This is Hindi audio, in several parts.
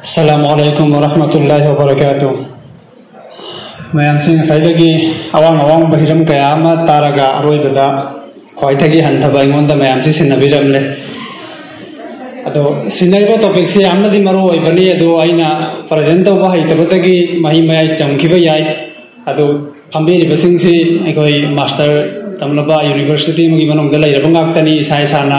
Assalamualaikum warahmatullahi wabarakatuh. ꯃꯌꯥꯝꯁꯤꯡ ꯉꯁꯥꯏꯗꯒꯤ ꯑꯋꯥꯡ ꯑꯋꯥꯡꯕ ꯍꯤꯔꯝ ꯀꯌꯥ ꯑꯃ ꯇꯥꯔꯒ ꯑꯔꯣꯏꯕꯗ ꯈ꯭ꯋꯥꯏꯗꯒꯤ ꯍꯟꯊꯕ ꯑꯩꯉꯣꯟꯗ ꯃꯌꯥꯝꯁꯤ ꯁꯤꯟꯅꯕꯤꯔꯝꯂꯦ ꯑꯗꯣ ꯁꯤꯟꯅꯔꯤꯕ ꯇꯣꯄꯤꯛꯁꯤ ꯌꯥꯝꯅꯗꯤ ꯃꯔꯨ ꯑꯣꯏꯕꯅꯤ ꯑꯗꯣ ꯑꯩꯅ ꯄ꯭ꯔꯖꯦꯟ ꯇꯧꯕ ꯍꯩꯇꯕꯗꯒꯤ ꯃꯍꯩ ꯃꯌꯥꯏ ꯆꯝꯈꯤꯕ ꯌꯥꯏ ꯑꯗꯣ ꯐꯝꯕꯤꯔꯤꯕꯁꯤꯡꯁꯤ ꯑꯩꯈꯣꯏ ꯃꯥꯁꯇꯔ ꯇꯝꯂꯕ ꯌꯨꯅꯤꯚꯔꯁꯤꯇꯤ ꯑꯃꯒꯤ ꯃꯅꯨꯡꯗ ꯂꯩꯔꯕ ꯉꯥꯛꯇꯅꯤ ꯏꯁꯥ ꯏꯁꯥꯅ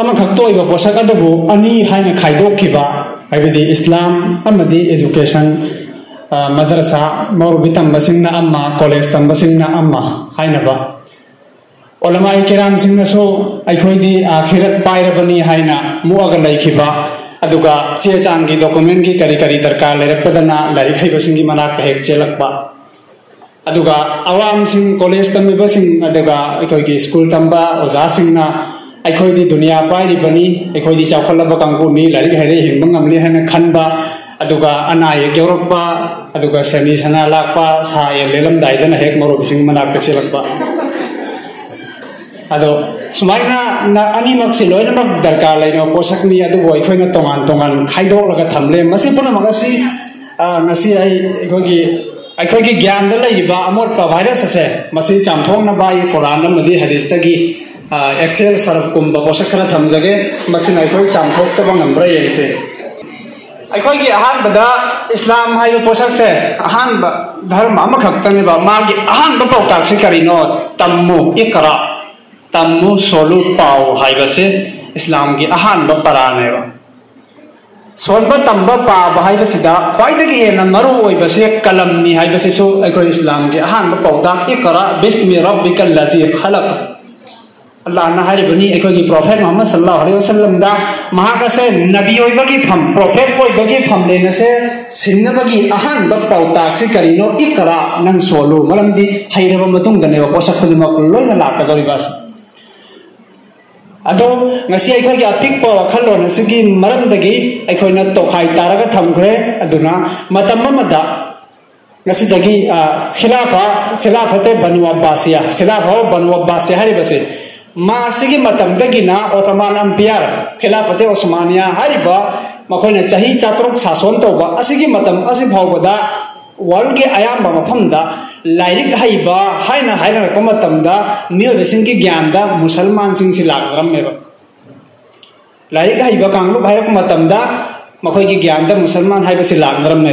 ꯑꯃꯈꯛꯇ ꯑꯣꯏꯕ ꯄꯣꯠꯁꯛ ꯑꯗꯨꯕꯨ ꯑꯅꯤ ꯍꯥꯏꯅ ꯈꯥꯏꯗꯣꯛꯈꯤꯕ ꯍꯥꯏꯕꯗꯤ ꯏꯁꯂꯥꯝ ꯑꯃꯗꯤ ꯑꯦꯗꯨꯀꯦꯁꯟ ꯃꯗꯔꯁꯥ ꯃꯧꯔꯨꯕꯤ ꯇꯝꯕꯁꯤꯡꯅ ꯑꯃ ꯀꯣꯂꯦꯖ ꯇꯝꯕꯁꯤꯡꯅ ꯑꯃ ꯍꯥꯏꯅꯕ ꯑꯣꯂꯃꯥꯏ ꯀꯦꯔꯥꯝꯁꯤꯡꯅꯁꯨ ꯑꯩꯈꯣꯏꯗꯤ ꯑꯥꯈꯤꯔꯠ ꯄꯥꯏꯔꯕꯅꯤ ꯍꯥꯏꯅ ꯃꯨꯛꯑꯒ ꯂꯩꯈꯤꯕ ꯑꯗꯨꯒ ꯆꯦ ꯆꯥꯡꯒꯤ ꯗꯣꯀꯨꯃꯦꯟꯒꯤ ꯀꯔꯤ ꯀꯔꯤ ꯗꯔꯀꯥꯔ ꯂꯩꯔꯛꯄꯗꯅ ꯂꯥꯏꯔꯤꯛ ꯍꯩꯕꯁꯤꯡꯒꯤ ꯃꯅꯥꯛꯇ ꯍꯦꯛ ꯆꯦꯜꯂꯛꯄ ꯑꯗꯨꯒ ꯑꯋꯥꯝꯁꯤꯡ ꯀꯣꯂꯦꯖ ꯇꯝꯃꯤꯕꯁꯤꯡ ꯑꯗꯨꯒ ꯑꯩꯈꯣꯏꯒꯤ ꯁ꯭ꯀꯨꯜ ꯇꯝꯕ ꯑꯣꯖꯥꯁꯤꯡꯅ अखोदी दुनिया पाईनी चाखलब चौखलब लाइक हेरे हिंबी है खनब अना हेक यौरप सना लाप सा लेलमदाइदन हेक मौरब मनाक चेलप अदो सुमायना से लोन दरकार लेनो पोसकनी तोान तोान तोंगान तोंगान खाइदोलग थमले मसे पुनमगसी ngasi ai khogi akhoi gi एक्सेल सरप कुम पोस खर थमजगे चाथो चब गम्रा ये अखोगी अहमद इस्लाम है पोसक से अहम धर्म मागी अहब पौता से करीनो तमु इकरा तमु सोलू पाओ है इस्लाम की अहब पराने सोलब तम पाब है खाई मरूबे कलम है इस्लाम की अहब पौता इकरा बिस्मी रबिक लजी खलक अल्लाह ना हरी बनी एक होगी प्रॉफेट मोहम्मद सल्लल्लाहु अलैहि वसल्लम दा। महाका से नबी होई बगी फम प्रॉफेट से सिंह बगी अहं बक पाउताक से करीनो इकरा नंग सोलो। मलम दी हैरे बम तुम तोखाई तारा का थम घरे अधुना मतम्म बनु अब्बासिया, खिलाफ हो बनु अब्बासिया मासी की ओतमान अम्पियर खिलाफत ओस्मानिया हारिब मखोइना चाही चातरुक शासन तोब असिगी मतम असि वर्ल्ड के अयाम मफमदा लाइरिक है हाइना की ज्ञान दा मुसलमान सिंह से लागरम लाइक लाइरिक हाइब कांगलु भाइरक की ज्ञान दा मुसलमान है से लागरम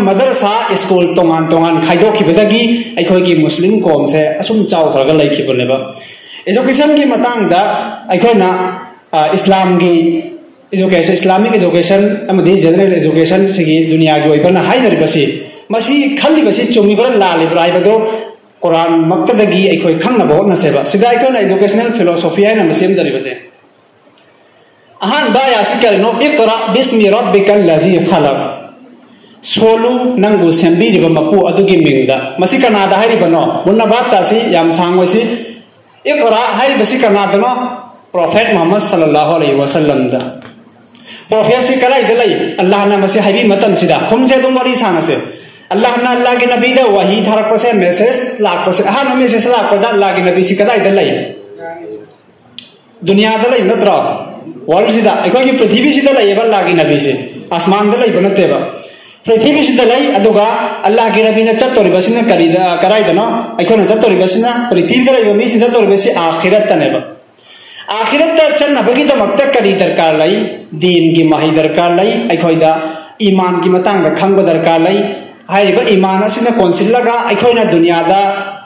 मदरसा स्कूल तोान तोान खादी की मुस्लिम कौम से असम चाव एजुकेशन की मतांग इस्लाम की एजुकेशन इस्लामिक एजुकेशन अमदि जनरल एजुकेशन से दुनिया की ओइबना हाइदरिबसी मसी खल्लिबसी चुमिबरा लालिबरा हाइबदो कुरान मक्तदगी अखोय खंगनबो नसेबा एजुकेशनल फिलोसोफी है न मसीम जरिबसे अहान बा यासी करिनो रब्बिकल लजी खलक सोलू नंगु सेंबीब मपू अदुगी मिंग मसी मुन्ना याम सांगोसी कनादनो प्रोफेट मोहम्मद सल्लल्लाहु अलैहि वसल्लम दा प्रोफेट से करा अल्लाह ना मसी हबी मतम सिदा तुम से अल्लाह ना अल्लाह के नबी दा वही थारक पसे मैसेज लाक पसे हाँ नो मैसेज अल्लाह के नबी सी कदा दुनिया दा लई नत्रा वर्ल्ड सिदा की पृथ्वी सिदा लई अल्लाह के नबी से आसमान दा पृथ्वी अल्लाह की रबी चतोरीबसीन करी कराइदनो अखोन चतोरीबसीन पृथ्वी रही चतोरीबसी आखिरतनेब आखिरत चन्नबगीदमक्त करी दरकार लई दीन की माही दरकार लई अखोइद ईमान की मतंग खंग दरकार लई हाइरिब ईमान असिन कोनसिल्लगा अखोइन दुनियादा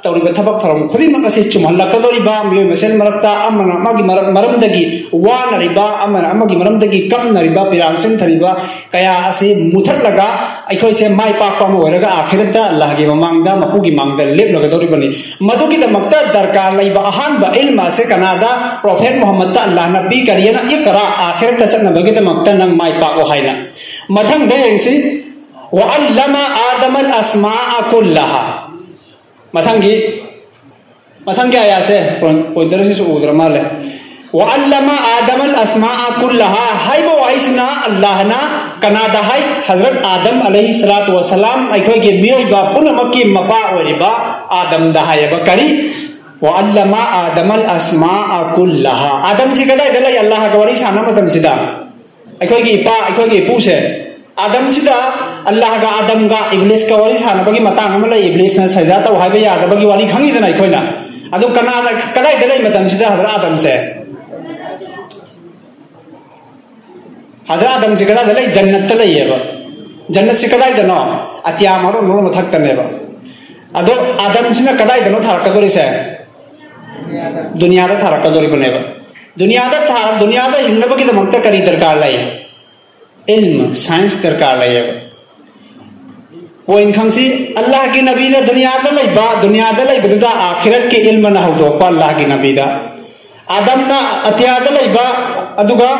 तौरिबा थबक थरम खुदिमक असि चुमहल्लकदोरिबा मियोय मसेन मरक्ता अमना मागी मरमदगी वानरिबा अमना मुथलगा अखोइसे माइ पाकपा म ओरगा आखिरता अल्लाहगी ममांगदा मपुगी मांगदा लेबलगदोरिबनी दरकार से प्रोफेट मोहम्मद अल्लाह नबी करियना इकरा आखिरता दमक्ता नंग पाको मथंगी मथंग क्या आया से पॉइंटर से उधर माले वअल्लम आदम अल अस्मा कुल्लहा हाय बो आइसना अल्लाह ना कनादा हाय हज़रत आदम अलैहि सलातु वसलाम अखोय के मियोइबा पुनमकी मपा ओरिबा आदम दा हायबा करी वअल्लम आदम अल अस्मा कुल्लहा आदम से कदा दलाई अल्लाह का वरी साना मतम सिदा अखोय की इपा अखोय की इपू से आदम सिदा अल्लाह का आदम का इब्लिस का वरी साना बगी मतांग अमला इब्लिस ना सजा तो हायबे याद बगी वरी खंगी दना अखोयना अदु कना कदा दलाई मतम सिदा हज़रत आदम से हज़रत आदम से कदा दलाई जन्नत लईयेबा जन्नत से कदा दनो अत्या मारो नो मथक्तनेबा अदो आदम सिना कदा दनो दुनिया थारकदोरिबनेबा दुनिया था दुनिया करी दरकार इल्म साइंस दरकार लईब पॉइंट खंसी अल्लाह की नबी ने दुनिया लेबा दुनिया लेबदुदा आखिरत के इल्म न हौदोपा अल्लाह की नबीदा आदम ना अत्याद लेबा अदुगा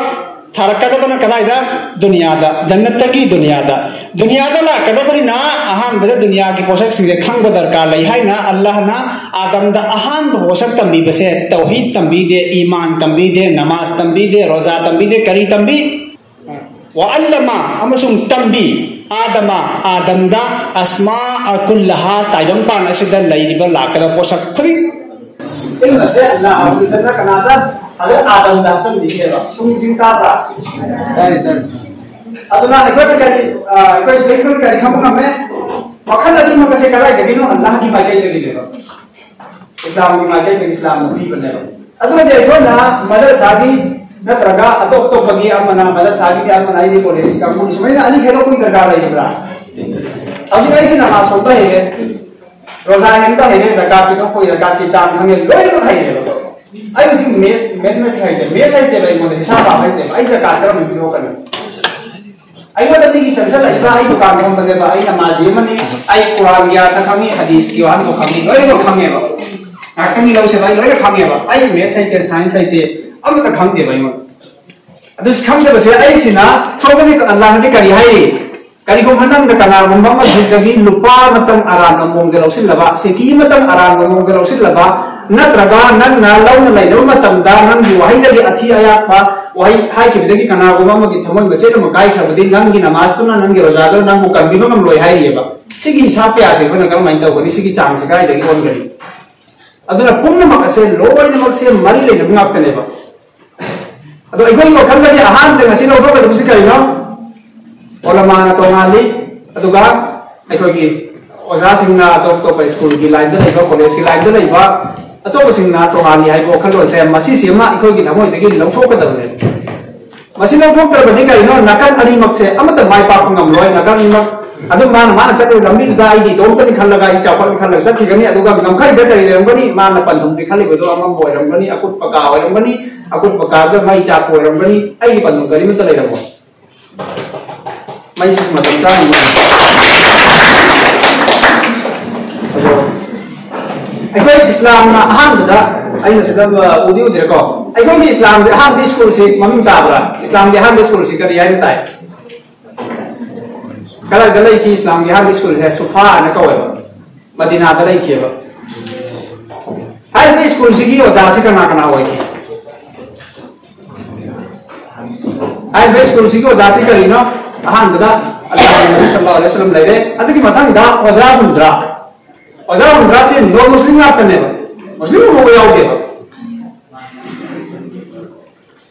जन्नत की दुनियादा दुनियादा ला कदबरी ना अहान बदे दुनिया की पोषक सिंगे खंग दरकार लई है ना अल्लाह ना आदम दा अहान पोषक तंबी बसे, तौहीद तंबी दे, ईमान तंबी दे, नमाज़ तंबी दे, रोजा तंबी दे, करी तंबी। अस्मा कुल्लहा तायम पान असिदा लईरिबा लाकदा पोषक खरी इन से ना और से ना कनादा अगर आदम दा सम दिखेगा तुम चिंता रा dari dari aduna ne koi kasi koi se koi kari kamu kame wakala tu maka se jadi no Allah ki makai lagi le Islam ki makai lagi Islam nabi bane aduna je ko na mala sadi na traga ato to bagi amana mala sadi ki amana ai ko le kamu ismail ali khelo koi dargar lai bra अभी कैसे नमाज़ होता है रोजा हिंदा है जकात की तो कोई जकात की चाँद हमें लोई को खाई है ai usi mes men me khai de mes ai de bai mo de sa ba bai de ai sa ka kar me video kan ai mo de ni san sa lai ba ai to kam kom de ba ai namaz ye mani ai quran ya ta kami hadis ki wan ko kami loi ko kami ba na kami lau se bai loi ko kami ba ai mes ai de science ai de am ta kham de bai mo adus kham de ba se ai sina so ga ni Allah ni kari hai kari ko hanam da kana gumba ma dhudagi lupa matam aran among de lau sin laba se ki matam aran among de lau sin laba नत्रगा नन ना लौन लैदब मतमदा नन बु वहाई लगी अथि आया Ado igon mo kan gani ahan de ngasino do kada musika ino. Ola mana to ngali ado ga ai ko gi oza sing na to to pa school gi line de ko college gi line de nei ba ato ko sing na to ngali ai ko kan do se masi se ma iko gi namo de gi lo to kada ne. Masi lo to kada ni ka nakan ani mak se amata mai pa ngam loi nakan ni mak ado mana mana sa ko lambi da ai di to tan khan laga ai cha pa khan laga sa ki gani ado ga ngam kai de mana pan thum di khali ko amam boy ngani akut pa ka ngani ꯑꯗꯨꯒ ꯉꯝꯈꯩꯗ ꯀꯔꯤ ꯂꯩꯔꯝꯒꯅꯤ ꯃꯥꯅ ꯄꯟꯊꯨꯡꯗꯤ ꯈꯜꯂꯤꯕꯗꯣ ꯑꯃꯝꯕ ꯑꯣꯏꯔꯝꯒꯅꯤ ꯑꯀꯨꯠꯄ ꯀꯥ ꯑꯣꯏꯔꯝꯒꯅꯤ ꯑꯀꯨꯠꯄ ꯀꯥꯗ ꯃꯩ ꯆꯥꯛꯄ ꯑꯣꯏꯔꯝꯒꯅꯤ ꯑꯩꯒꯤ ꯄꯟꯊꯨꯡ ꯀꯔꯤꯃꯠꯇ ꯂꯩꯔꯝꯃꯣꯏ ꯃꯩꯁꯤ ꯃꯇꯝ ꯆꯥꯅ ꯑꯩꯈꯣꯏ ꯏꯁꯂꯥꯝꯅ ꯑꯍꯥꯟꯕꯗ ꯑꯩꯅ ꯁꯤꯗ ꯎꯗꯤ ꯎꯗ꯭ꯔꯦꯀꯣ ꯑꯩꯈꯣꯏꯒꯤ ꯏꯁꯂꯥꯝꯒꯤ ꯑꯍꯥꯟꯕ ꯁ꯭ꯀꯨꯜꯁꯤ ꯃꯃꯤꯡ ꯇꯥꯕ꯭ꯔꯥ ꯏꯁꯂꯥꯝꯒꯤ ꯑꯍꯥꯟꯕ ꯁ꯭ꯀꯨꯜꯁꯤ ꯀꯔꯤ ꯍꯥꯏꯅ ꯇꯥꯏ ꯀꯗꯥꯏꯗ ꯂꯩꯈꯤ ꯏꯁꯂꯥꯝꯒꯤ ꯑꯍꯥꯟꯕ ꯁ꯭ꯀꯨꯜꯁꯦ ꯁꯨꯐꯥ ꯍꯥꯏꯅ ꯀꯧꯋꯦꯕ ꯃꯗꯤꯅꯥꯗ ꯂꯩꯈꯤꯕ ꯍꯥꯏꯔꯤꯕ ꯁ꯭ꯀꯨꯜꯁꯤꯒꯤ ꯑꯣꯖꯥꯁꯤ ꯀꯅꯥ ꯀꯅꯥ ꯑꯣꯏꯈꯤ आई बे स्कूल सी को जासी करीनो अहांदा अल्लाह नबी सल्लल्लाहु अलैहि वसल्लम लेरे अदि की मतंग दा ओजरा मुंद्रा ओजरा मुंद्रा से नो मुस्लिम आप तने मुस्लिम हो गया होगे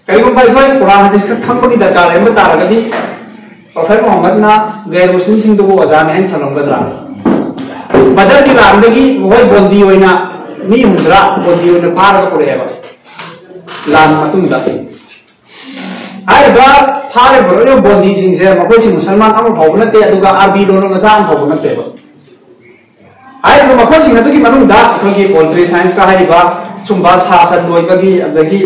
करीबन भाई कोई कुरान हदीस का थंब की दरकार है बता रहा कि प्रोफेट मोहम्मद ना गैर मुस्लिम सिंह तो वो ओजरा में थलंगदरा बदर की लांदगी वही बोंदी ꯍꯥꯏꯔꯤꯕ ꯐꯥꯔꯤꯕ ꯔꯣꯌꯦꯜ ꯕꯣꯟꯗꯤꯁꯤꯡꯁꯦ ꯃꯈꯣꯏꯁꯤ ꯃꯨꯁꯜꯃꯥꯟ ꯑꯃ ꯐꯥꯎꯕ ꯅꯠꯇꯦ ꯑꯗꯨꯒ ꯑꯥꯔꯕꯤ ꯂꯣꯟ ꯃꯆꯥ ꯑꯃ ꯐꯥꯎꯕ ꯅꯠꯇꯦꯕ ꯍꯥꯏꯔꯤꯕ ꯃꯈꯣꯏꯁꯤꯡ ꯑꯗꯨꯒꯤ ꯃꯅꯨꯡꯗ ꯑꯩꯈꯣꯏꯒꯤ ꯄꯣꯜꯇ꯭ꯔꯤ ꯁꯥꯏꯟꯁꯀ ꯍꯥꯏꯔꯤꯕ ꯁꯨꯝꯕ ꯁꯥ ꯁꯟ ꯂꯣꯏꯕꯒꯤ ꯑꯗꯒꯤ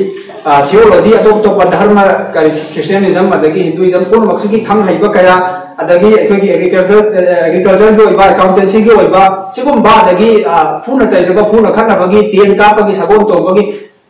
ꯊꯤꯑꯣꯂꯣꯖꯤ ꯑꯇꯣꯞ ꯑꯇꯣꯞꯄ ꯙꯔꯃ ꯈ꯭ꯔꯤꯁꯇꯤꯌꯥꯅꯤꯖꯝ ꯑꯗꯒꯤ ꯍꯤꯟꯗꯨꯏꯖꯝ ꯄꯨꯝꯅꯃꯛꯁꯤꯒꯤ ꯈꯪ ꯍꯩꯕ ꯀꯌꯥ ꯑꯗꯒꯤ ꯑꯩꯈꯣꯏꯒꯤ ꯑꯦꯒ꯭ꯔꯤꯀꯜꯆꯔ ꯑꯦꯒ꯭ꯔꯤꯀꯜꯆꯔꯒꯤ ꯑꯣꯏꯕ ꯑꯦꯀꯥꯎꯟꯇꯦꯟꯁꯤꯒꯤ ꯑꯣꯏꯕ ꯁꯤꯒꯨꯝꯕ ꯑꯗꯒꯤ ꯐꯨꯅ ꯆꯩꯅꯕ ꯐꯨꯅ ꯈꯠꯅꯕꯒꯤ ꯇꯦꯟ ꯀꯥꯞꯄꯒꯤ ꯁꯒꯣꯜ ꯇꯧꯕꯒꯤ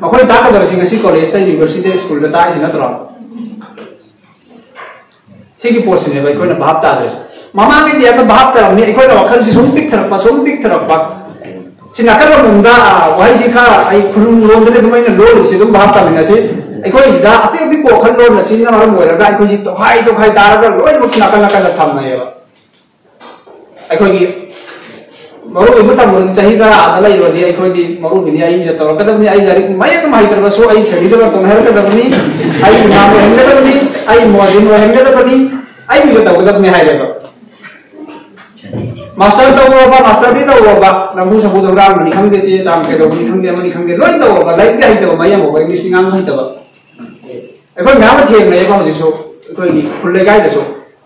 ta ka dra nama sum tam bi ke da makoi ta ka dra se kari na makoi ta ka dra se ngasi college ta university school da ta ai na dra सिगी पोर्सन है अखोना तादे तो ने से सुम पिक थरप सुम पिक थरप ga adala i wadi ai khoi di maru bi ni ai ja to ka da ni ai jari mai ka mai tar ba so ai sedi da to na ka da ni ai na mo hende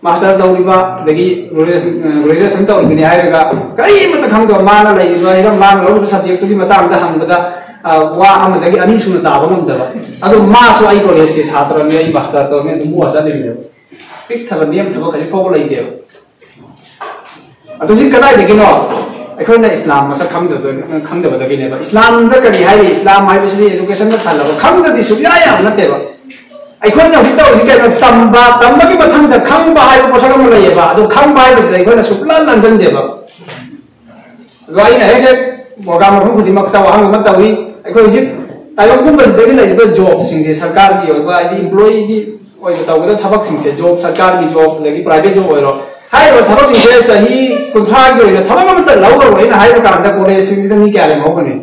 master tau riba dagi gureja sing tau riba nihai riba kai mata kam tau mana lai riba ira mana lau riba sabi yaktu mata amda ham bata wa amda dagi ani suna ta abam amda ba adu maso ai kores kes hatra me ai master tau me adu mua sa dimi yau pik tava niam tava kaji pau lai diau adu sing kada dagi no Ekon na islam masa kam da kam da ba dagi ne ba islam da kadi hai islam hai bisi education da talaba kam da di subi ayam na te ikhona hita usika no tamba tamba ki bathang da khang ba hai po sagam la yeba do khang ba hai se ikhona supla lan jan deba gai na he moga mo khudi makta wa hang makta wi ikhona ji tayo kum bas degi la yeba job sing je sarkar ki ho ba idi employee ki oi batao ko thabak sing se job sarkar ki job lagi private job ho ro hai ro thabak sing se chahi kuntha ki ho thabak ma ta lau ro na hai ro kan da ko re sing ji ni kya le mo ko ni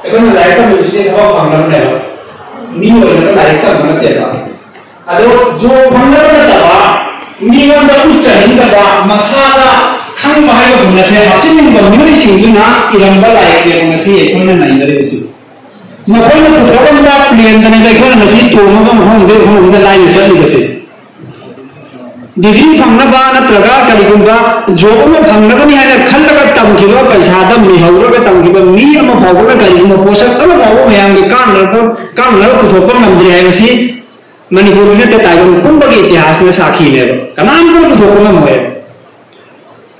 ಯಾಕಂದ್ರೆ ಲಾಯಕಂ ವಿಶೇಷ ಮಂಗಳಂ ನೆಲ ನೀವು ಏನಂದ್ರೆ ಲಾಯಕಂ ಮಾಡ್ತೀರ ಅದು ಜೋ ಮಂಗಳದವ ನೀವೊಂದು ಹುಚ್ಚ ಹಿಂದವ ಮಸಾಲ ಹಂಗ ಮಾಯ ಬುನಸೆ ಹಚ್ಚಿ ನಿಂದ ಮುನಿ ಸಿಂಗಿನ ಇರಂಬ ಲಾಯಕೆ ಬುನಸಿ ಏಕನ ನೈಂದರೆ ಬಿಸಿ ನಕಲ ಪುತ್ರವಂದ ಪ್ಲೇಂದನೆ ಕೈಕನ ನಸಿ ತೋಮಗ ಹೊಂದೆ ಹೊಂದೆ ಲಾಯ ಚಲಿ ಬಸಿ डिग्री फंगनबा नत्रगा करिगुंबा जॉब में फंगनबनी है खल्लगा तमखिबा पैसादा मिहौरगा तमखिबा मी अमा फावगा करिगुंबा पोषक अमा फावगा मयाम के काम नर पुथोपा नमद्रि है गसी मणिपुर में ते कुंबगे इतिहास में साखी ने कनाम को पुथोपा न होए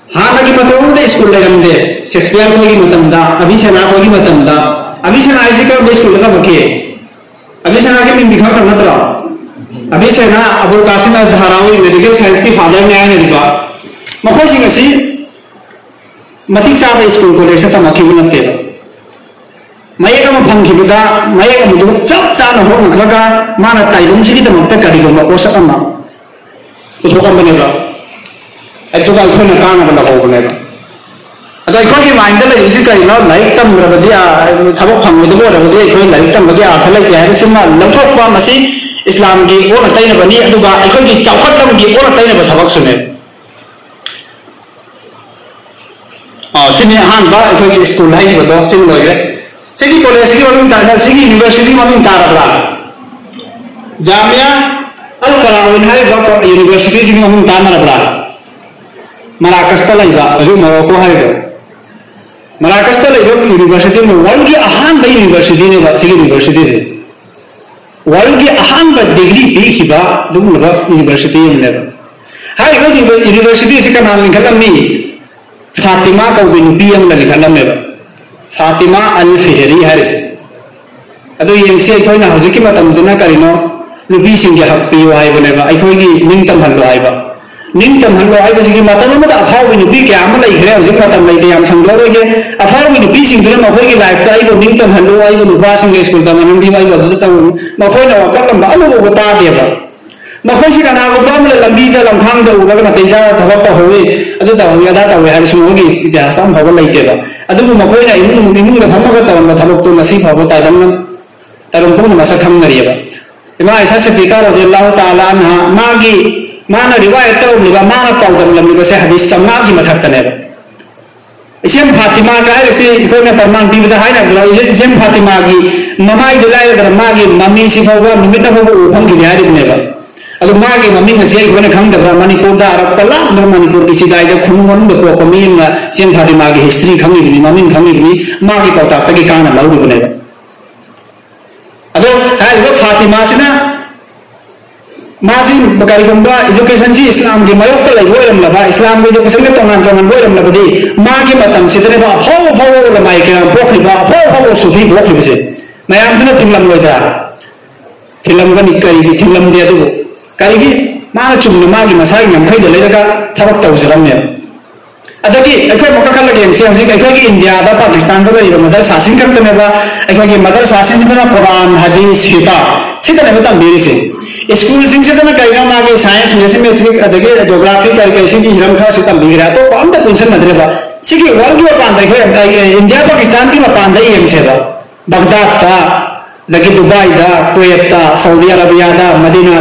हाना की दे स्कूल ले गमदे शेक्सपियर को की मतम दा अभी सेना को की दा अभी सेना ऐसे कर स्कूल का बके अभी सेना के मिन दिखा कर नतरा अभी से ना अबुल कासिम अजहरावी मेडिकल साइंस की फादर ने आए रिबा मखो सिंह असी मतिक साब स्कूल को कॉलेज से तमखिबु नतेबा मयक अमा फंखिबदा मयक अमा दुग चप चाना हो नखरगा माना ताइबम सिगी तमक्ता करिगुम पोषक अमा पुथोकम्बनेबा अतुगा अखोना काना बला होबनेबा अदो अखोगी माइंड ले इसी करिनो लाइक तम तमद्रबदी थबक फंगबदबो रबदी अखोई लाइक तमबदी अर्थ लैते हाइबसिमा लौथोकपा मसी इस्लाम की ओन तैनबनी चौखटम की ओन तैनब थबक सुने अ अखोगी स्कूल कॉलेज की यूनिवर्सिटी ताराब्रा जामिया अल कराउन हाइबा को यूनिवर्सिटी सिगी ममिंग तानारब्रा मराकस्ता मोरोको हाइदो मराकस्ता यूनिवर्सिटी वर्ल्ड की अहान यूनिवर्सिटी ने यूनिवर्सिटी से 월기 아한바 디그리 비키바 둥가 유니버시티 인레 하이 오디 유니버시티 시카만 링칼람니 파티마 고빈 비엠 링칼람네 파티마 알 피헤리 하리스 아도 옌시 아이코이나 호지키 마탐드나 카리노 누비 싱게 합피 와이 보네바 아이코이기 닝탐 한도 아이바 ning tam han lo ai ba ji ma ta na ma da phai wi bi ke am lai khre ji ma tam lai de am thang lo ge a phai wi bi sing de ma phoi ge life ta ai lo ning tam han lo ai lo ba sing ge school ta ma ning bi ma yo da ta ma phoi na ka tam ba lo bo ta de ba ma phoi si kana go ba ma lam bi da lam hang da u ga na te ja ta ba ta ho we a da ta ho ya da ta we har su ge ja sam ho ba lai ke ba a da ma phoi na imu imu ga tham ga ta ma tha lo to na si pha bo ta dam na ta lo ko ma sa tham na ri ba ima isa se bi ka ra de allah ta'ala na ma gi माना रिवायत तौरब माना पादम से हदीस चौना की मथक्तने इसम फातिमा का प्रमाण पीबद इसम फातिमा की ममाई लाइर मागी ममी फौब उफमने अब मागी ममी खब मनपुर अरब लाद मनपुर की सिदाई खुद पोप मीम इसम फातिमा की हिस्ट्री खी ममी खी मागी पौता की कानब फातिमा से masin bakal gamba education ji islam gi mayok te lai boiram laba islam gi education gi tongan tongan boiram laba di ma gi matam sitre ba phau phau la mai ke bokli ba phau phau sufi bokli bise mayam nah, tuna thinglam loi da thinglam ga kan nikai gi thinglam de adu kari gi ma chum ma gi masai ngam khai de le tabak thabak tau jaram की इंडिया पाकिस्तान मदर शासन करते मदर शासन कुरान हदीस किताब से स्कूल सिंह से ना कई साइंस मैथमेटिक्स अदगी करके हिरम खा रहा तो टेंशन मत वर्ल्ड की पान इंडिया पाकिस्तान की पान दे से बगदाद दुबई दा सऊदी अरबिया मदीना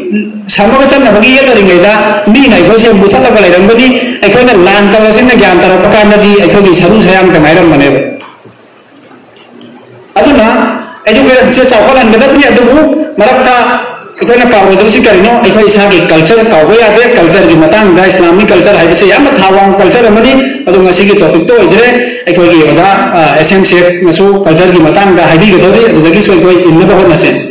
समग चलना मीना लान तर ग्यान तर पकानी सरु सयाम के मैरम बने एजुकेशन से चौकलन कौदो कल्चर कौब यादे कल्चर की मांग इस्लामी कल्चर है थावांग कल्चर की टॉपिक तो होद्रे अजा एस एम सेफ़ कल्चर की मांग इनब होना से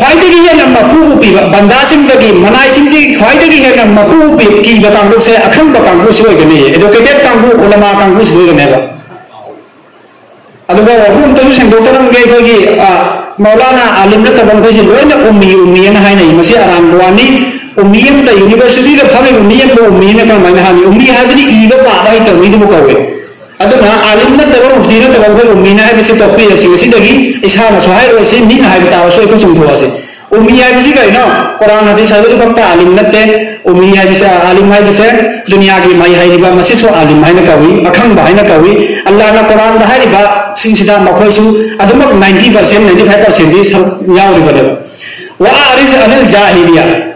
ख्वाइदगी है मनाई सिंह है से अखंग बतांगू से होगने एडुकेटेड कांगू उलमा से मौलाना आलिम ने से लोइन उम्मी उम्मी ने नहीं आराम ba sing sida ma khoi su aduma 90% 95% di yaw ri ba wa aris anil jahiliya aduga khang da ba apang ba budu sing dagi lang na layo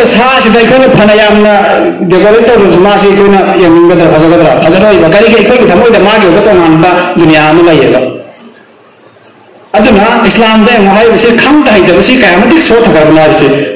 ꯍꯥꯏꯔꯤꯕ ꯁꯥꯁꯤꯗ ꯑꯩꯈꯣꯏꯅ ꯐꯅ ꯌꯥꯝꯅ ꯗꯦꯀꯣꯔꯦꯠ ꯇꯧꯔꯁꯨ ꯃꯥꯁꯤ ꯑꯩꯈꯣꯏꯅ ꯌꯦꯡꯅꯤꯡꯒꯗ꯭ꯔꯥ ꯐꯖꯒꯗ꯭ꯔꯥ ꯐꯖꯔꯣꯏꯕ ꯀꯔꯤꯒꯤ ꯑꯩꯈꯣꯏꯒꯤ ꯊꯃꯣꯏꯗ ꯃꯥꯒꯤ ꯑꯣꯏꯕ ꯇꯣꯉꯥꯟꯕ ꯗꯨꯅꯤꯌꯥ ꯑꯃ ꯂꯩꯌꯦꯕ ꯑꯗꯨꯅ ꯏꯁꯂꯥꯝꯗ ꯌꯦꯡꯉꯣ ꯍꯥꯏꯔꯤꯕꯁꯤ ꯈꯪꯗ ꯍꯩꯇꯕꯁꯤ ꯀꯌꯥꯃꯇꯤꯛ ꯁꯣꯊꯈ꯭ꯔꯕꯅꯣ ꯍꯥꯏꯕꯁꯤ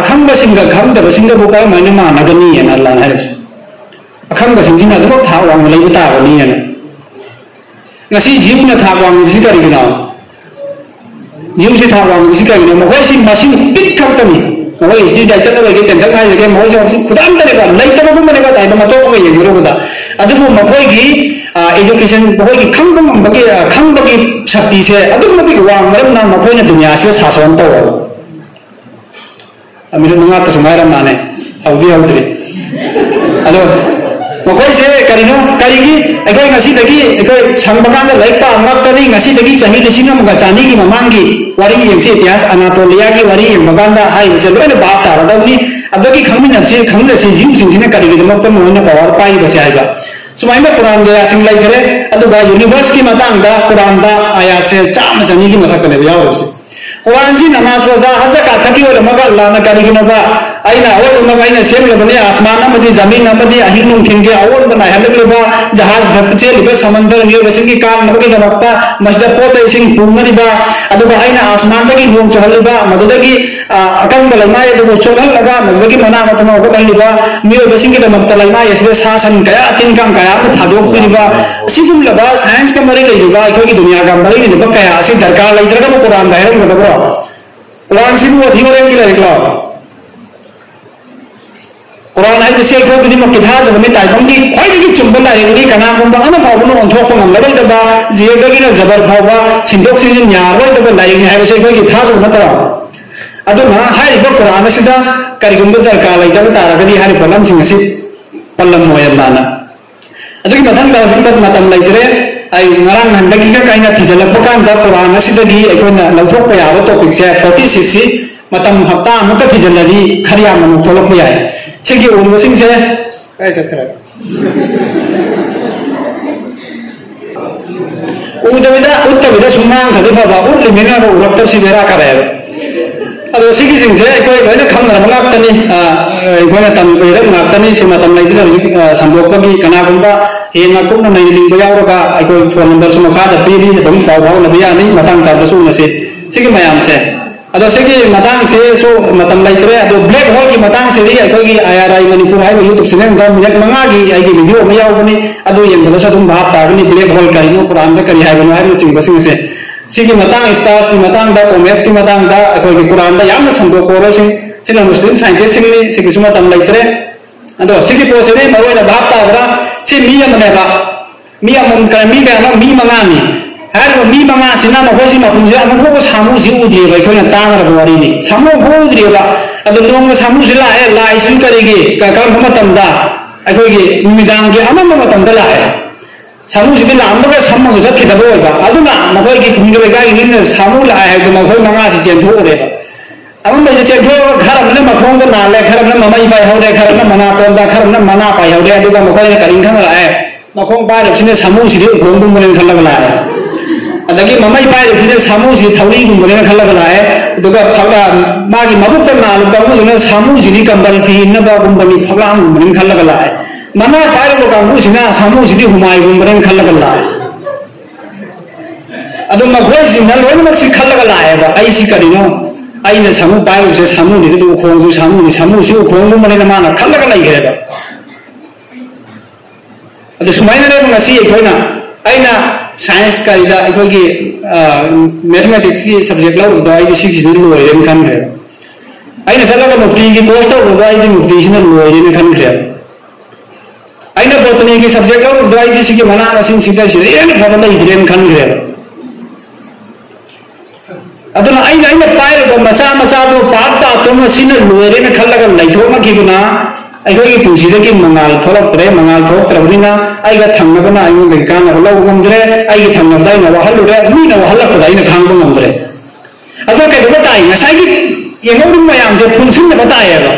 ꯑꯈꯪꯕꯁꯤꯡꯒ ꯈꯪꯗꯕꯁꯤꯡꯒꯕꯨ ꯀꯔꯝꯍꯥꯏꯅ ꯃꯥꯟꯅꯒꯅꯤꯅ ꯑꯜꯂꯥꯍꯅ ꯍꯥꯏꯔꯤꯕꯁꯤ ꯑꯈꯪꯕꯁꯤꯡꯁꯤꯅ ꯑꯗꯨꯃꯛ ꯊꯥꯛ ꯋꯥꯡꯅ ꯂꯩꯕ ꯇꯥꯕꯅꯤꯅ ngasi jiwna tha wang bisi kari gina jiw ꯉꯁꯤ ꯖꯤꯝꯅ ꯊꯥ ꯋꯥꯡꯂꯤꯕꯁꯤ ꯀꯔꯤꯒꯤꯅꯣ ꯖꯤꯝꯁꯤ ꯊꯥ ꯋꯥꯡꯂꯤꯕꯁꯤ ꯀꯔꯤꯒꯤꯅꯣ ꯃꯈꯣꯏꯁꯤ ꯃꯁꯤꯡ ꯄꯤꯛ ꯈꯛꯇꯅꯤ ꯃꯈꯣꯏ ꯏꯁꯇꯤꯗ ꯆꯠꯂꯔꯣꯏꯒꯦ ꯇꯦꯟꯇꯛ ꯍꯥꯏꯔꯒꯦ ꯃꯈꯣꯏꯁꯤ ꯍꯧꯖꯤꯛ ꯈꯨꯗꯥꯝꯇꯅꯦꯕ ꯂꯩꯇꯕꯒꯨꯝꯕꯅꯦꯕ ꯇꯥꯏꯕ ꯃꯇꯣꯛꯑꯒ ꯌꯦꯡꯕꯤꯔꯨꯕꯗ ꯑꯗꯨꯕꯨ ꯃꯈꯣꯏꯒꯤ ꯑꯦꯖꯨꯀꯦꯁꯟ ꯃꯈꯣꯏꯒꯤ ꯈꯪꯕ ꯉꯝꯕꯒꯤ ꯈꯪꯕꯒꯤ ꯁꯛꯇꯤꯁꯦ ꯑꯗꯨꯛꯀꯤ ꯃꯇꯤꯛ ꯋꯥꯡ ꯃꯔꯝꯅ ꯃꯈꯣꯏꯅ ꯗꯨꯅꯤꯌꯥꯁꯤꯗ ꯁꯥꯁꯣꯟ ꯇꯧꯔꯕ ꯃꯤꯅꯠ ꯃꯉꯥꯇꯁꯨ ꯉꯥꯏꯔꯝ ꯃꯥꯅꯦ ꯍꯧꯗꯤ ꯍꯧꯗ꯭ꯔꯤ ꯑꯗꯣ मखोई से चाही लिसिंग मगा चानी यंगसी इतिहास अनातोलिया की वारी मगान दा हाई से लोने बात तारा दनी अदोगी खंग नसे खंग नसे जिम सिंग सिने करिगी दमक तो मोने पावर पाई बसे आइबा सुमाइना कुरान अदुगा यूनिवर्स की दा आया से चाम चनी की मथक ने यावसे कुरान जी नमाज़ रोजा हज का आसमान ज़मीन अहिंग नुम खिंगे अवल बनाय हलक लेबा जहाज़ भक्त से लिबे समंदर नियो बसिंग की काम नबगी दमकता मस्जिद पोच इसिंग पुंगनिबा अदुगा आइना आसमान दगी नोम चहलिबा मदुदगी अकन बलैमाय अदुगो चोहल लगा मदुदगी मना मतम ओगो दलिबा मियो बसिंग की दमकता लैमाय इसले सासन कया तिन काम कया में थादोक पिरिबा सिजुम लबा साइंस का मरी लेबा इखोगी दुनिया का मरी लेबा कया असि दरकार लैद्रगा कुरान दायरम गदबो कुरान से वो अधिक रहेंगे लगेगा कुरान है जिसे को किसी मक्के था जब में ताइबम की कोई भी चुंबन लाएँगे कना कुंबा अन भावनो अंथोक को नंबर दबा जिएगा की जबर भावा सिंधोक से न्यारो दबा लाएँगे है वैसे कोई था जब नतरा अदुना हाय बो कुरान से जा करिगुंब दरकार लाइदा तारगदी हाय पलम सिंह से पलम मोयलाना अदुगी मथन दा सिंह मतम लाइदरे ai ngarang nan dagi ka kaina thijalak pakan da quran asidagi aikona lauthok pa yawa topic se 46 si मतम हफ़्ता अमुक थीजनदी खर याम अमुक थोलप याय सिंगी उनबो सिंग से काय सखर उदबिदा उत्तबिदा सुना खदि फबा उर लिमेना रो उरतब सिजेरा कराय अब सिगी सिंग से कोई लोने खम नरम गाक्तनी आ कोना तम बेरे गाक्तनी सिमा तम लाइदिना संबोक बगी कना गुंदा हेन कुम नै लिंग बयावरगा कोई फ़ोन नंबर सुमा खादा पीरी दम पाव भाव नबिया नहीं मतम चादसु नसे सिगी मयाम से ब्लेक होल की I R I Manipur YouTube channel minute मंगा की वीडियो में याबने भाप तागनी ब्लेक होल कहीं कुरान कहीं है चिंबे सिगी मतंग स्टार्स की मतंग दा कॉमेट्स की मतंग दा अखोई कुरान दा याम संदो कोरो सिंग सिना मुस्लिम साइंटिस्ट सिंग ने सिगी सुमा तम लाइतरे अदो सिगी पोसे ने मरोय ना भाप तागरा सि मिया मनेबा मिया मन का मी का अरे मी मंगा सिना मखोसी मखुंजे अमखो सामु सि उद्रे भाई कोना तांगर बवारी ने सामु हो उद्रे बा अदो नोंग सामु सि लाए लाए सिन करेगे काकल हम तमदा अखो गे मिदांग के अमम हम तमदा लाए सामु सि ला अमग सामु जत के दबो बा अदो ना मखो के खुंगे बेगा इन ने सामु लाए है तो मखो मंगा सि जे धो रे अमम बजे से धो घर हमने मखो तो ना ले घर हमने ममई पाई हो रे घर हमने मना तोंदा घर हमने मना पाई हो रे अदो मखो ने करिन खन लाए मखो बा रे सिने सामु सि दे घोंदुम ने खन लग लाए अदगी ममई पाए फिर सामू जी थौली गुमने खल लाए दुगा फगला मागी मबुक त नाल गमु न सामू जी नि कंबल फ़ी न बा गुमनी फगला गुमने खल लाए मना पाए लो गमु जी ना सामू जी हुमाई गुमने खल लाए अदम मखोय जी न लोन मक्सी खल लाए बा आई सी करिनो आई ने सामू पाए उसे सामू नि ꯁꯥꯏꯟꯁ ꯀꯔꯤꯗ ꯑꯩꯈꯣꯏꯒꯤ ꯃꯦꯊꯃꯦꯇꯤꯛꯁꯀꯤ ꯁꯕꯖꯦꯛ ꯂꯧꯔꯨꯕꯗꯣ ꯑꯩꯗꯤ ꯁꯤꯒꯤꯁꯤꯅ ꯂꯣꯏꯔꯦꯅ ꯈꯟꯈ꯭ꯔꯦꯕ ꯑꯩꯅ ꯆꯠꯂꯒ ꯃꯨꯛꯇꯤꯒꯤ ꯀꯣꯔꯁ ꯇꯧꯔꯨꯕꯗꯣ ꯑꯩꯗꯤ ꯃꯨꯛꯇꯤꯁꯤꯅ ꯂꯣꯏꯔꯦꯅ ꯈꯟꯈ꯭ꯔꯦꯕ ꯑꯩꯅ ꯕꯣꯇꯅꯤꯒꯤ ꯁꯕꯖꯦꯛ ꯂꯧꯔꯨꯕꯗꯣ ꯑꯩꯗꯤ ꯁꯤꯒꯤ ꯃꯅꯥ ꯃꯁꯤꯡꯁꯤꯗ ꯁꯤꯗ ꯍꯦꯟꯅ ꯐꯕ ꯂꯩꯇ꯭ꯔꯦꯅ ꯈꯟꯈ꯭ꯔꯦꯕ ꯑꯗꯨꯅ ꯑꯩꯅ ꯑꯩꯅ ꯄꯥꯏꯔꯤꯕ ꯃꯆꯥ ꯃꯆꯥꯗꯣ ꯄꯥꯔꯠ ꯄꯥꯔꯠꯇꯨꯃ ꯁꯤꯅ ꯂꯣꯏꯔꯦꯅ ꯈꯜꯂꯒ ꯂꯩꯊꯣꯛꯅꯈꯤꯕꯅ ꯑꯩꯈꯣꯏꯒꯤ ꯄꯨꯟꯁꯤꯗꯒꯤ ꯃꯉꯥꯜ ꯊꯣꯛꯂꯛꯇ꯭ꯔꯦ ꯃꯉꯥꯜ ꯊꯣꯛꯇ꯭ꯔꯕꯅꯤꯅ ꯑꯩꯒ ꯊꯪꯅꯕꯅ ꯑꯩꯉꯣꯟꯗꯒꯤ ꯀꯥꯟꯅꯕ ꯂꯧꯕ ꯉꯝꯗ꯭ꯔꯦ ꯑꯩꯒꯤ ꯊꯪꯅꯕꯗ ꯑꯩꯅ ꯋꯥꯍꯜꯂꯨꯔꯦ ꯃꯤꯅ ꯋꯥꯍꯜꯂꯛꯄꯗ ꯑꯩꯅ ꯈꯥꯡꯕ ꯉꯝꯗ꯭ꯔꯦ ꯑꯗꯣ ꯀꯩꯗꯧꯕ ꯇꯥꯏ ꯉꯁꯥꯏꯒꯤ ꯌꯦꯡꯍꯧꯔꯤꯕ ꯃꯌꯥꯝꯁꯦ ꯄꯨꯟꯁꯤꯟꯅꯕ ꯇꯥꯏꯌꯦꯕ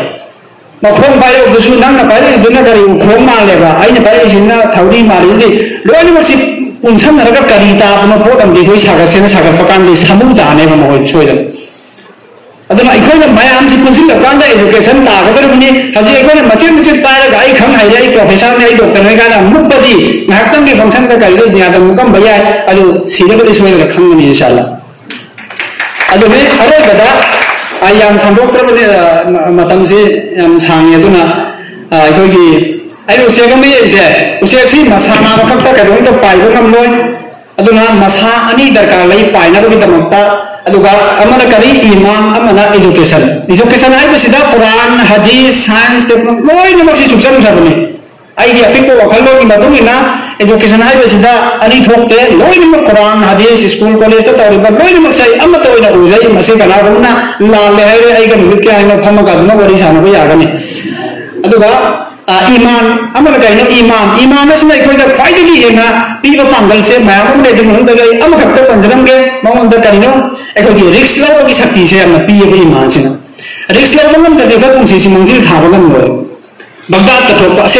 ꯃꯈꯣꯡ ꯄꯥꯏꯔꯛꯄꯗꯨꯁꯨ ꯅꯪꯅ ꯄꯥꯏꯔꯛꯏꯗꯨꯅ ꯀꯔꯤ ꯎꯈꯣꯡ ꯃꯥꯜꯂꯦꯕ ꯑꯩꯅ ꯄꯥꯏꯔꯛꯏꯁꯤꯅ ꯊꯧꯔꯤ ꯃꯥꯜꯂꯤꯗꯨꯗꯤ ꯂꯣꯏꯅꯃꯛꯁꯤ ꯄꯨꯟꯁꯟꯅꯔꯒ ꯀꯔꯤ ꯇꯥꯕꯅꯣ ꯄꯣꯠ ꯑꯃꯗꯤ ꯑꯩꯈꯣꯏ ꯁꯥꯒꯠꯁꯦꯅ ꯁꯥꯒꯠꯄ ꯀꯥꯟꯗꯤ ꯁꯥꯃꯨ ꯇꯥꯅꯦꯕ ꯃꯈꯣꯏ ꯁꯣꯏꯗꯅ अदम एजुकेशन मचे मचे पारग आई खम प्रोफेसर ने आई डॉक्टर ने गाना मुपदी महकम के फ़ंक्शन का करिदो दुनिया दा मुकम भैया अदु सिरबदि सोय रखम ने इंशाल्लाह ने अरे आई मतम से याम सांगे दुना अखोई की आई उसे कम ये उसे तक तो कम अदुना मसा अनी दरकार लई पाइना को भी दमकता कारी इमाम इजुकेशन इजुकेशन कुरान हदीस साइंस टेक्नोलॉजी लोन सूचनने अपीको वखलों एजुकेशन अनीते लोनम कुरान हदीस स्कूल कॉलेज तौरब लोनमें उजी कना लाने के वही सब यागने इमान इमान इमाम इमाम खाई पीब पागल से मैं मुझे पंजनमें mayam am de dum da ga am khap ta panjaram ge mawon da karino ekoi gi risk law gi sakti se am pi ba iman sina risk law ngam da de ga kung si si mangjil tha ba ngam lo bagda ta to pa se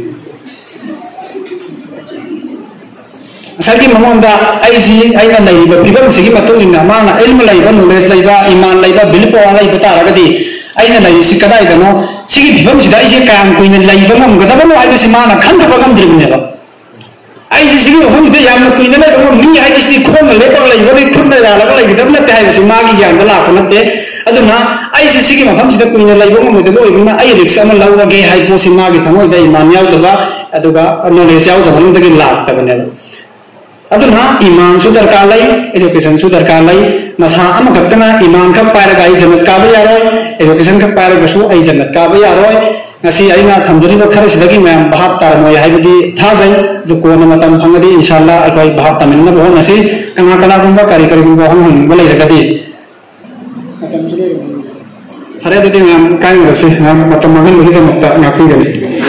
ꯉꯁꯥꯏꯒꯤ ꯃꯉꯣꯟꯗ ꯑꯩꯁꯤ ꯑꯩꯅ ꯂꯩꯔꯤꯕ ꯐꯤꯕꯝꯁꯤꯒꯤ ꯃꯇꯨꯡ ꯏꯟꯅ ꯃꯥꯅ ꯏꯜꯃ ꯂꯩꯕ ꯅꯣꯂꯦꯖ ꯂꯩꯕ ꯏꯃꯥꯟ ꯂꯩꯕ ꯕꯤꯂꯤꯄꯋꯥ ꯂꯩꯕ ꯇꯥꯔꯒꯗꯤ ꯑꯩꯅ ꯂꯩꯔꯤꯁꯤ ꯀꯗꯥꯏꯗꯅꯣ ꯁꯤꯒꯤ ꯐꯤꯕꯝꯁꯤꯗ ꯑꯩꯁꯦ ꯀꯌꯥꯝ ꯀꯨꯏꯅ ꯂꯩꯕ ꯉꯝꯒꯗꯕꯅꯣ ꯍꯥꯏꯕꯁꯤ ꯃꯥꯅ ꯈꯟꯊꯕ ꯉꯝꯗ꯭ꯔꯤꯕꯅꯦꯕ ꯑꯩꯁꯦ ꯁꯤꯒꯤ ꯃꯐꯝꯁꯤꯗ ꯌꯥꯝꯅ ꯀꯨꯏꯅ ꯂꯩꯕ ꯃꯤ ꯍꯥꯏꯕꯁꯤꯗꯤ ꯈꯣꯡꯅ ꯂꯦꯞꯄꯒ ꯂꯩꯕꯅꯤ ꯈꯨꯠꯅ ꯌꯥꯜꯂꯒ ꯂꯩꯒꯗꯕ ꯅꯠꯇꯦ ꯍꯥꯏꯕꯁꯤ ꯃꯥꯒꯤ ꯒ꯭ꯌꯥꯟꯗ ꯂꯥꯛꯄ ꯅꯠꯇꯦ ꯑꯗꯨꯅ ꯑꯩꯁꯦ ꯁꯤꯒꯤ ꯃꯐꯝꯁꯤꯗ ꯀꯨꯏꯅ ꯂꯩꯕ ꯉꯝꯃꯣꯏꯗꯕ ꯑꯣꯏꯕꯅꯤꯅ ꯑꯩ ꯔꯤꯛꯁ ꯑꯃ ꯂꯧꯔꯒꯦ ꯍꯥꯏꯕꯁꯤ ꯃꯥꯒꯤ ꯊꯃꯣꯏꯗ ꯏꯃꯥꯟ ꯌꯥꯎꯗꯕ ꯑꯗꯨꯒ ꯅꯣꯂꯦꯖ ꯌꯥꯎꯗꯕ ꯑꯃꯗꯒꯤ ꯂꯥꯛꯇꯕꯅꯦꯕ इमान सुधर का लाई एजुकेशन सुधर का लाई मसा खतना इमान खब पाएगा जन्नत काब जा रो एजुकेशन खब पाएगा जन्नत काब जा रो थम्बरी खर से मैं भाव तारमोदी था जाए कौन फंगी इनशाला भाव तमिलना बहुत कना कनागुब कारी कारीगुब हम हूंब लेरगे फरदी मैं कहते मगन मुहिदी